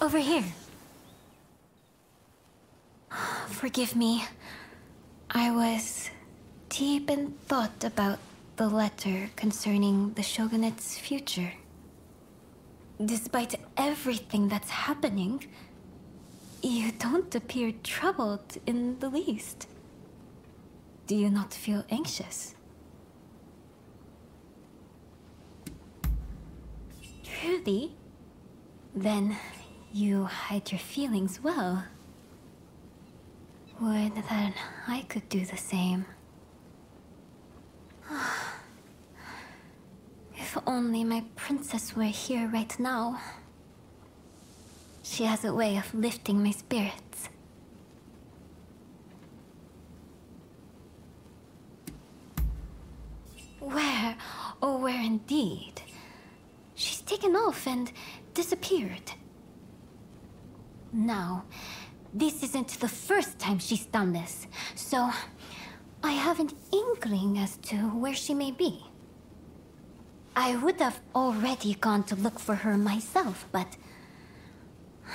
Over here. Forgive me. I was deep in thought about the letter concerning the shogunate's future. Despite everything that's happening, you don't appear troubled in the least. Do you not feel anxious? Truly? Then you hide your feelings well. Would that I could do the same. if only my princess were here right now. She has a way of lifting my spirits. Where? Oh, where indeed? She's taken off and disappeared. Now, this isn't the first time she's done this, so I have an inkling as to where she may be. I would have already gone to look for her myself, but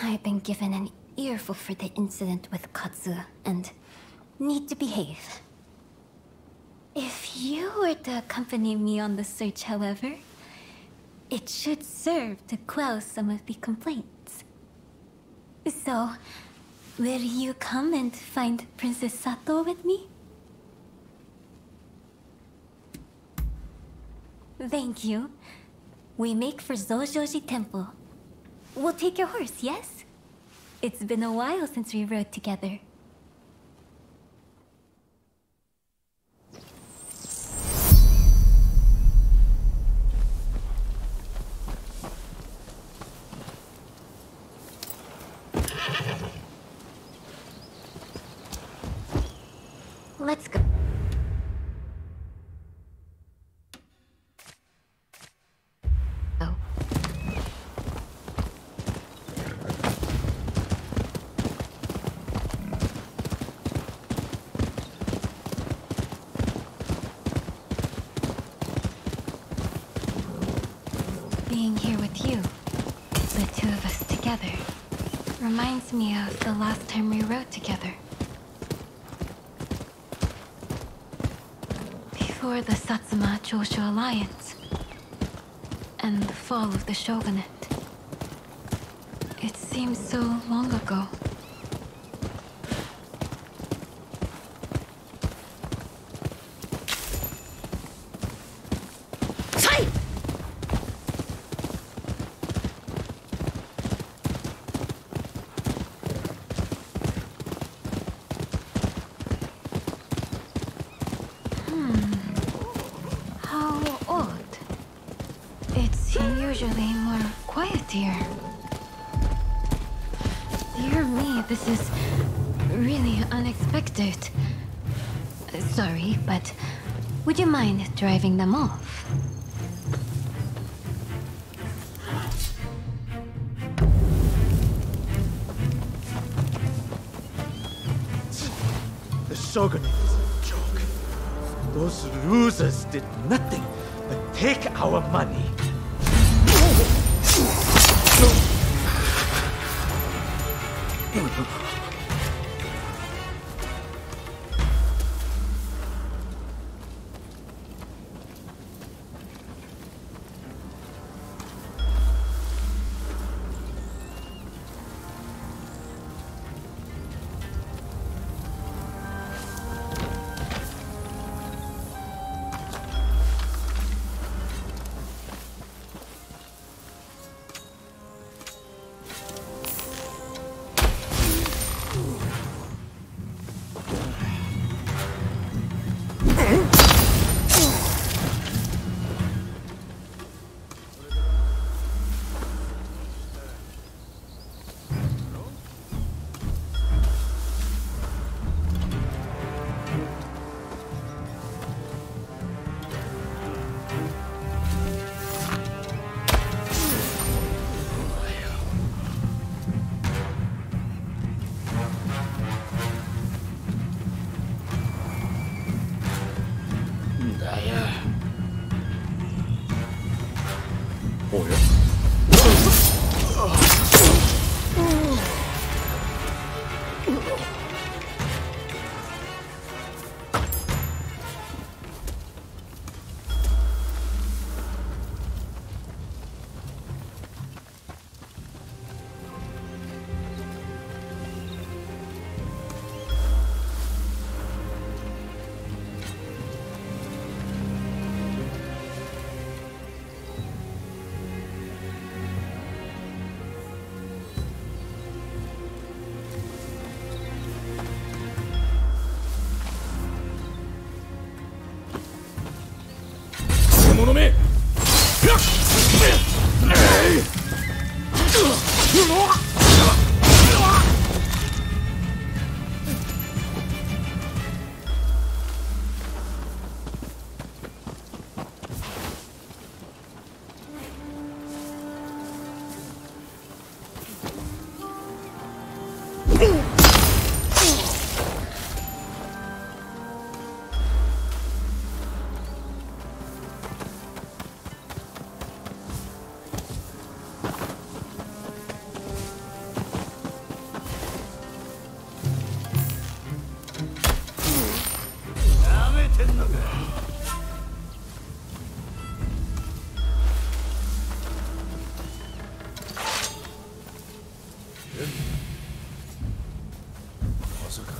I've been given an earful for the incident with Katsu and need to behave. If you were to accompany me on the search, however, it should serve to quell some of the complaints. So, will you come and find Princess Sato with me? Thank you. We make for Zojoji Temple. We'll take your horse, yes? It's been a while since we rode together. Let's go. Oh. Being here with you, the two of us together, reminds me of the last time we rode together. Before the Satsuma Choshu alliance and the fall of the shogunate. It seems so long ago. How odd. It's more quiet here. Dear me, this is really unexpected. Sorry, but would you mind driving them off? The Shogunate is a joke. Those losers did nothing but take our money. 何? दोनों में Asuka.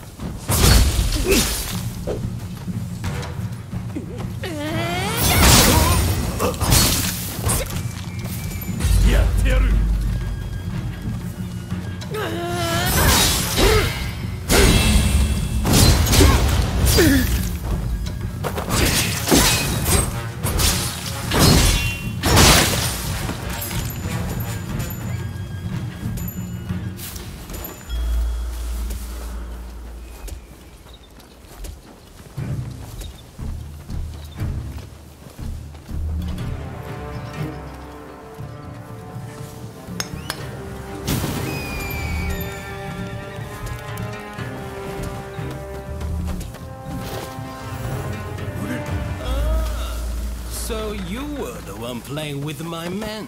Playing with my men.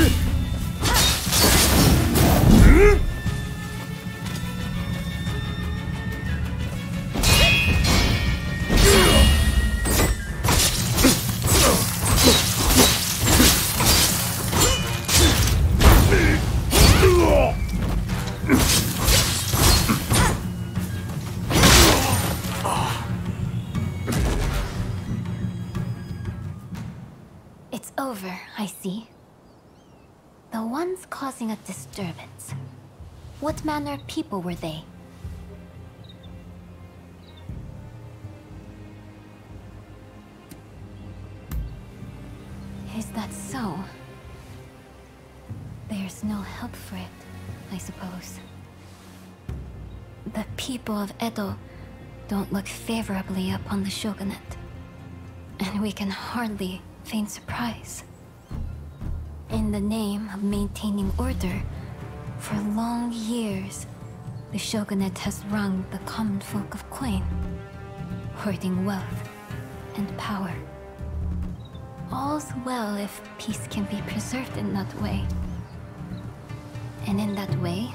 Manner of people were they? Is that so? There's no help for it, I suppose. The people of Edo don't look favorably upon the shogunate. And we can hardly feign surprise. In the name of maintaining order, for long years, the shogunate has wrung the common folk of coin, hoarding wealth and power. All's well if peace can be preserved in that way. And in that way,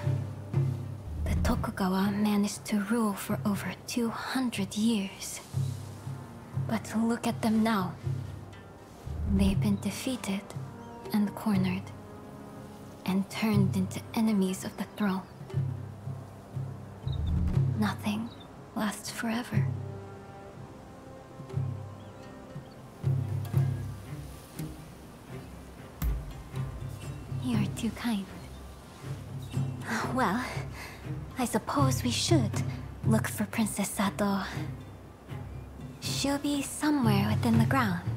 the Tokugawa managed to rule for over 200 years. But look at them now. They've been defeated and cornered, and turned into enemies of the throne. Nothing lasts forever. You're too kind. Well, I suppose we should look for Princess Sato. She'll be somewhere within the grounds.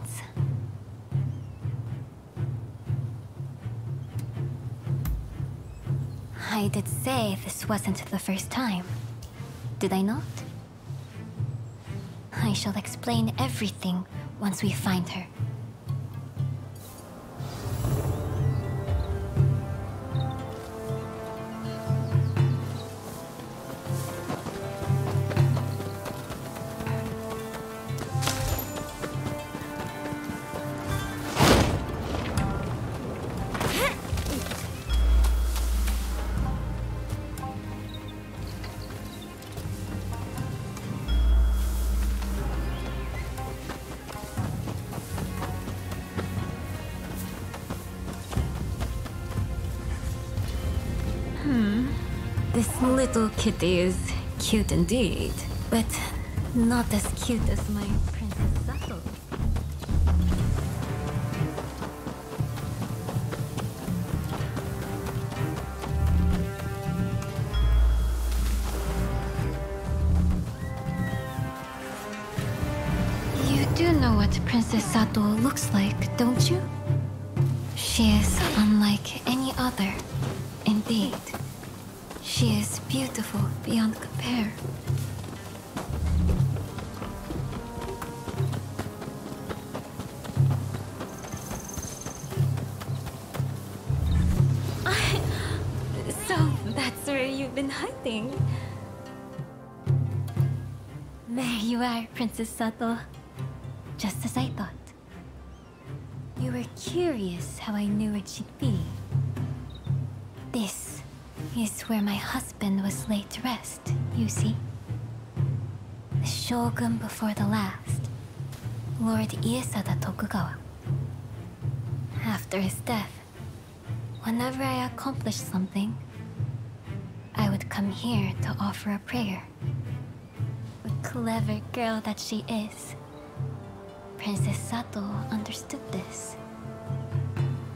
I did say this wasn't the first time. Did I not? I shall explain everything once we find her. This little kitty is cute indeed, but not as cute as my Princess Sato. You do know what Princess Sato looks like, don't you? She is that's where you've been hiding. There you are, Princess Sato. Just as I thought. You were curious how I knew where she'd be. This is where my husband was laid to rest, you see. The shogun before the last, Lord Iesada Tokugawa. After his death, whenever I accomplished something, I would come here to offer a prayer. The clever girl that she is, Princess Sato understood this.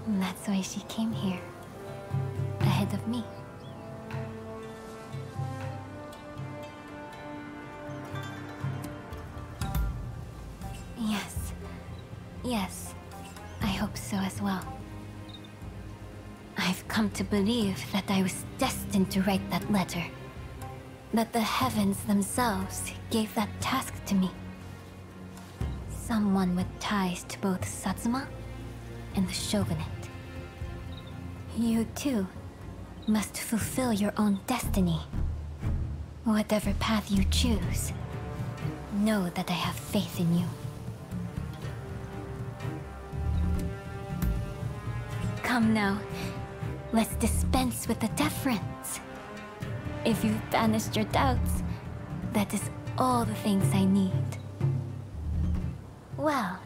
And that's why she came here, ahead of me. Yes. Yes. I hope so as well. I've come to believe that I was destined to write that letter. That the heavens themselves gave that task to me. Someone with ties to both Satsuma and the Shogunate. You too must fulfill your own destiny. Whatever path you choose, know that I have faith in you. Come now. Let's dispense with the deference. If you've banished your doubts, that is all the things I need. Well,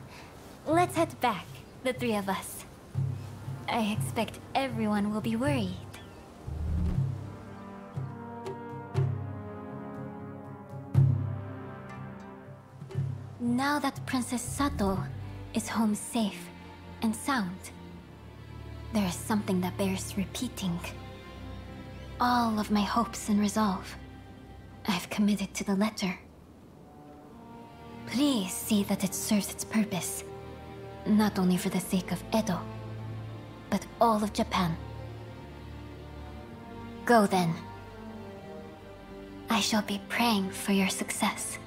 let's head back, the three of us. I expect everyone will be worried. Now that Princess Sato is home safe and sound, there is something that bears repeating. All of my hopes and resolve, I've committed to the letter. Please see that it serves its purpose, not only for the sake of Edo, but all of Japan. Go then. I shall be praying for your success.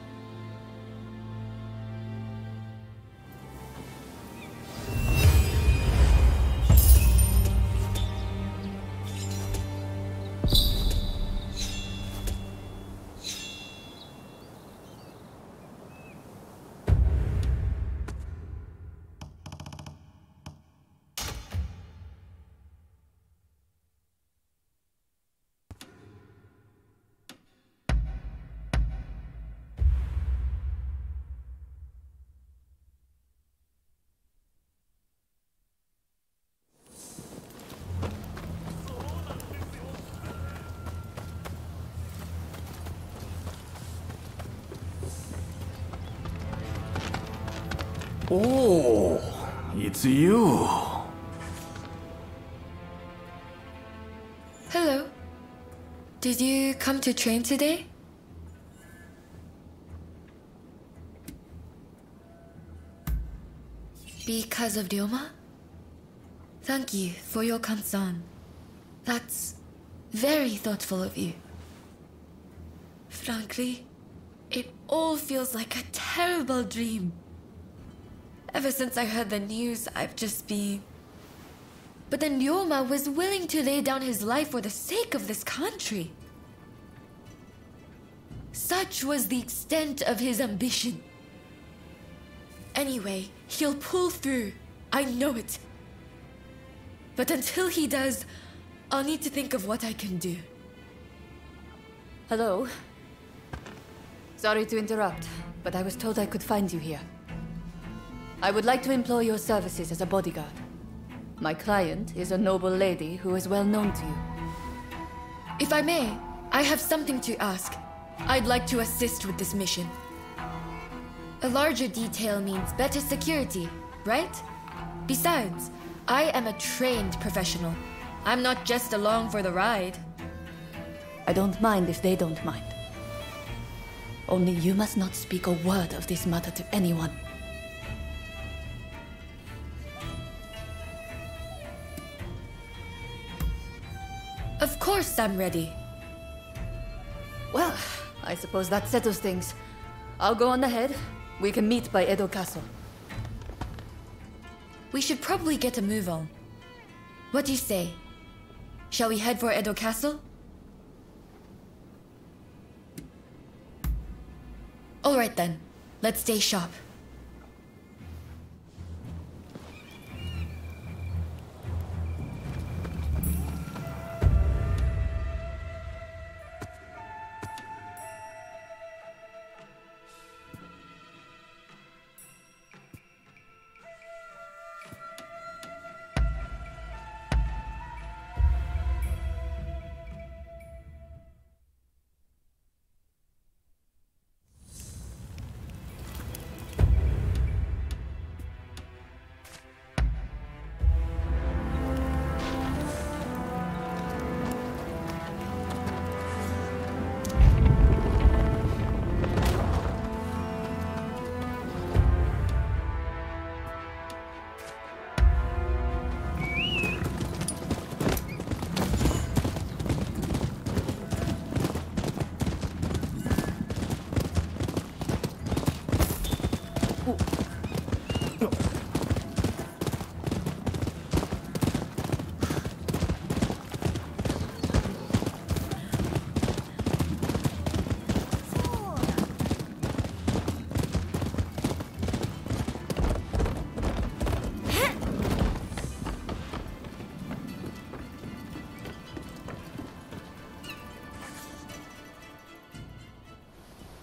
Oh, it's you. Hello. Did you come to train today? Because of Ryoma? Thank you for your concern. That's very thoughtful of you. Frankly, it all feels like a terrible dream. Ever since I heard the news, I've just been. But then Ryoma was willing to lay down his life for the sake of this country. Such was the extent of his ambition. Anyway, he'll pull through. I know it. But until he does, I'll need to think of what I can do. Hello. Sorry to interrupt, but I was told I could find you here. I would like to employ your services as a bodyguard. My client is a noble lady who is well known to you. If I may, I have something to ask. I'd like to assist with this mission. A larger detail means better security, right? Besides, I am a trained professional. I'm not just along for the ride. I don't mind if they don't mind. Only you must not speak a word of this matter to anyone. Course I'm ready. Well, I suppose that settles things. I'll go on ahead. We can meet by Edo Castle. We should probably get a move on. What do you say? Shall we head for Edo Castle? Alright then, let's stay sharp.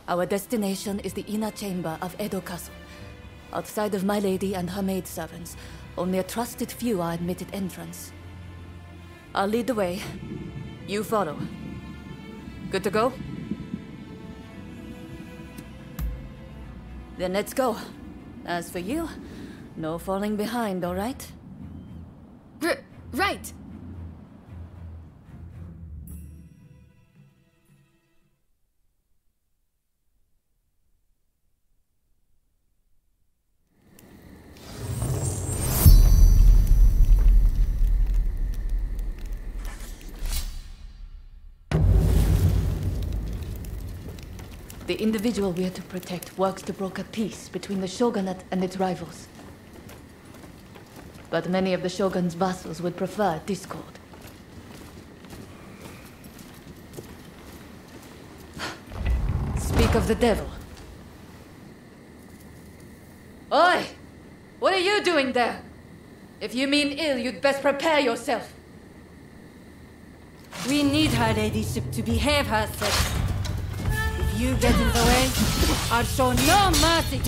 Our destination is the inner chamber of Edo Castle. Outside of my lady and her maidservants, only a trusted few are admitted entrance. I'll lead the way. You follow. Good to go? Then let's go. As for you, no falling behind, all right? R right. The individual we are to protect works to broker peace between the shogunate and its rivals. But many of the shogun's vassals would prefer discord. Speak of the devil. Oi! What are you doing there? If you mean ill, you'd best prepare yourself. We need her ladyship to behave herself. You get in the way, I'll show no mercy.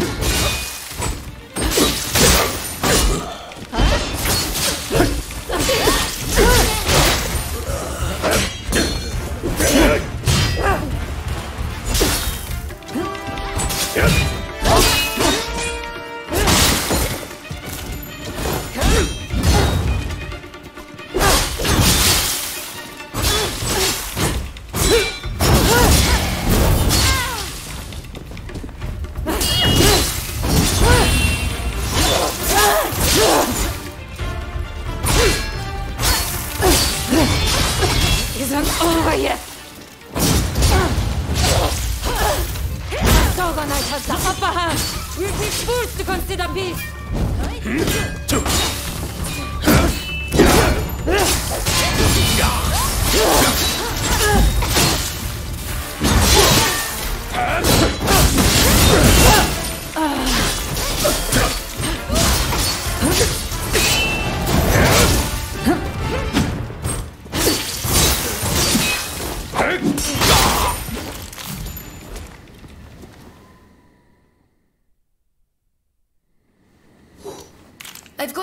Isn't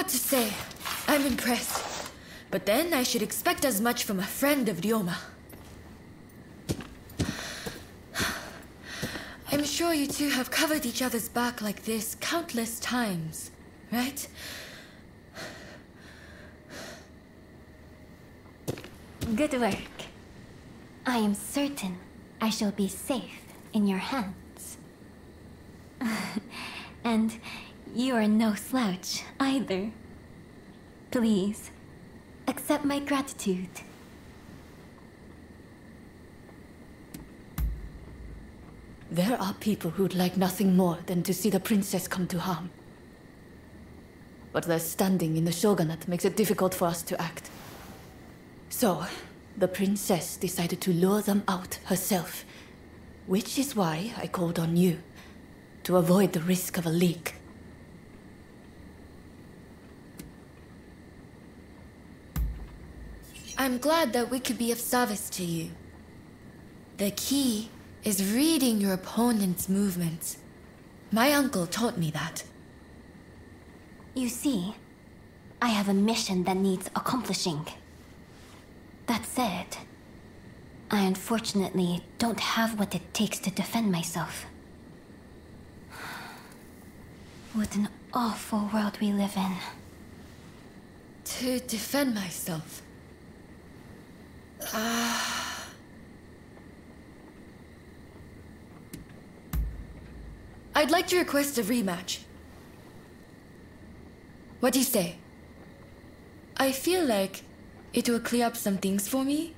I've to say, I'm impressed. But then I should expect as much from a friend of Ryoma. I'm sure you two have covered each other's back like this countless times, right? Good work. I am certain I shall be safe in your hands. and you are no slouch either. Please, accept my gratitude. There are people who'd like nothing more than to see the princess come to harm. But their standing in the shogunate makes it difficult for us to act. So, the princess decided to lure them out herself, which is why I called on you, to avoid the risk of a leak. I'm glad that we could be of service to you. The key is reading your opponent's movements. My uncle taught me that. You see, I have a mission that needs accomplishing. That said, I unfortunately don't have what it takes to defend myself. What an awful world we live in. To defend myself. Ah. I'd like to request a rematch. What do you say? I feel like it will clear up some things for me.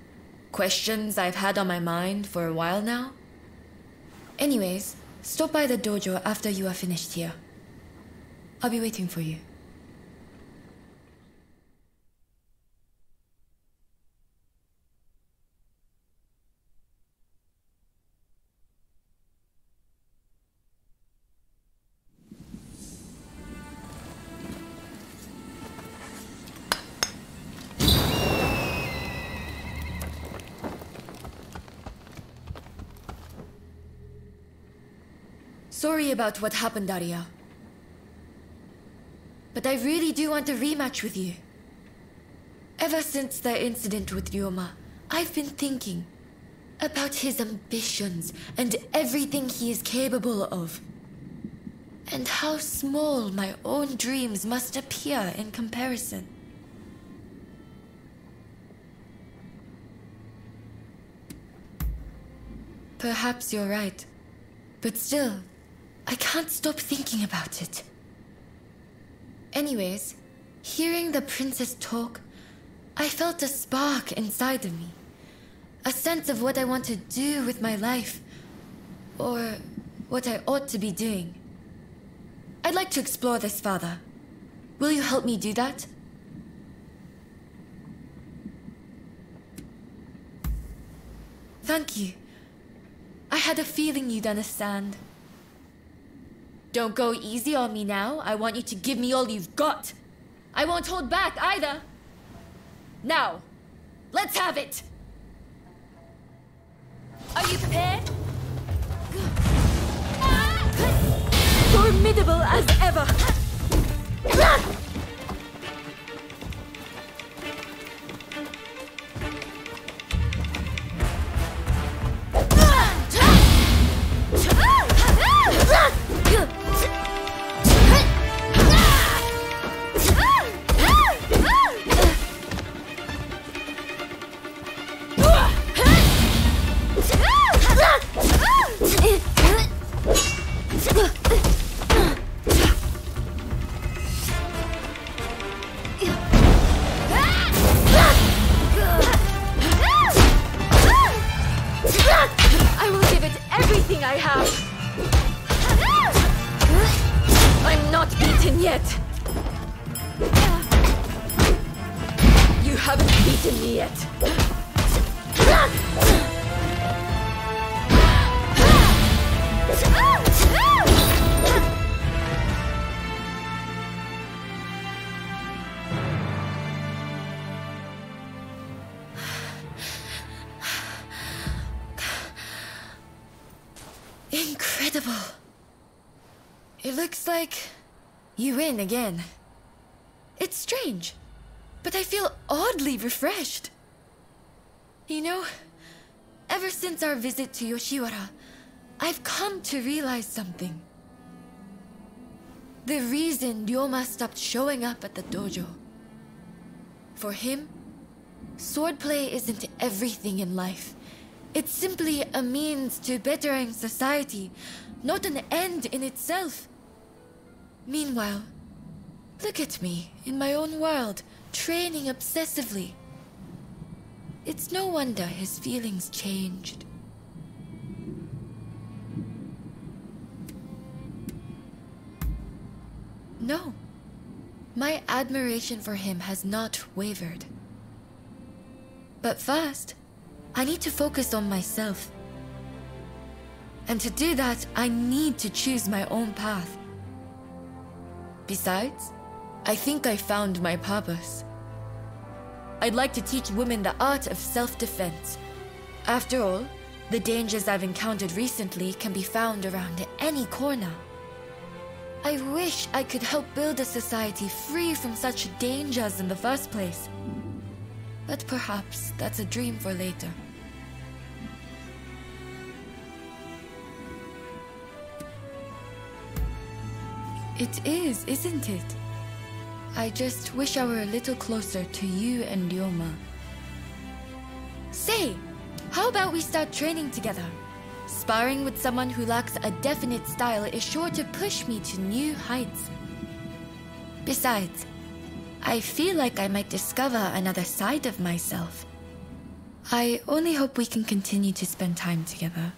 Questions I've had on my mind for a while now. Anyways, stop by the dojo after you are finished here. I'll be waiting for you. About what happened, Daria. But I really do want a rematch with you. Ever since the incident with Ryoma, I've been thinking about his ambitions and everything he is capable of. And how small my own dreams must appear in comparison. Perhaps you're right. But still, I can't stop thinking about it. Anyways, hearing the princess talk, I felt a spark inside of me. A sense of what I want to do with my life. Or what I ought to be doing. I'd like to explore this further. Will you help me do that? Thank you. I had a feeling you'd understand. Don't go easy on me now. I want you to give me all you've got. I won't hold back either. Now, let's have it! Are you prepared? Formidable as ever! You win again. It's strange, but I feel oddly refreshed. You know, ever since our visit to Yoshiwara, I've come to realize something. The reason Ryoma stopped showing up at the dojo. For him, swordplay isn't everything in life. It's simply a means to bettering society, not an end in itself. Meanwhile, look at me in my own world, training obsessively. It's no wonder his feelings changed. No. My admiration for him has not wavered. But first, I need to focus on myself. And to do that, I need to choose my own path. Besides, I think I found my purpose. I'd like to teach women the art of self-defense. After all, the dangers I've encountered recently can be found around any corner. I wish I could help build a society free from such dangers in the first place. But perhaps that's a dream for later. It is, isn't it? I just wish I were a little closer to you and Ryoma. Say, how about we start training together? Sparring with someone who lacks a definite style is sure to push me to new heights. Besides, I feel like I might discover another side of myself. I only hope we can continue to spend time together.